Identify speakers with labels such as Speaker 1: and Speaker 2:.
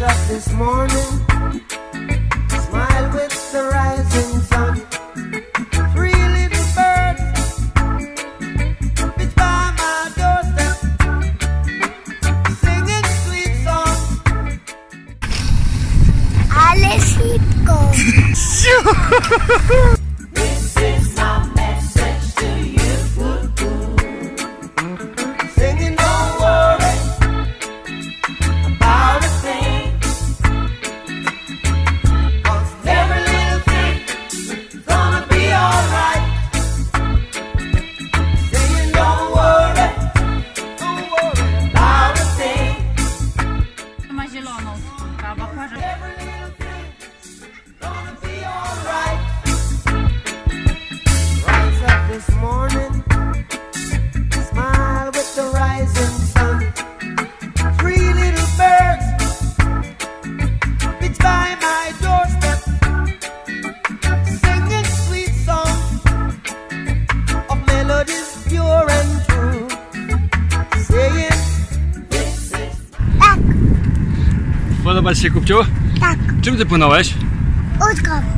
Speaker 1: Rise up this morning, smile with the rising sun. Three little birds. Pitch by my doorstep, singing sweet songs.
Speaker 2: Alice, Alles lieb
Speaker 1: Baba Every little thing, gonna be alright.
Speaker 3: Podoba Ci się, Kupciu?
Speaker 2: Tak,
Speaker 3: Czym Ty płynąłeś?
Speaker 2: łódką.